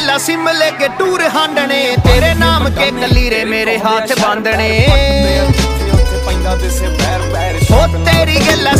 ਗੱਲਾਂ ਸਿਮਲੇ ਕੇ ਟੂਰ ਹਾਂਡਣੇ। ਤੇਰੇ ਨਾਮ ਕੇ ਕਲੀਰੇ ਮੇਰੇ ਹੱਥ ਬੰਦਣੇ ਉਹ ਤੇਰੀ ਗੱਲਾਂ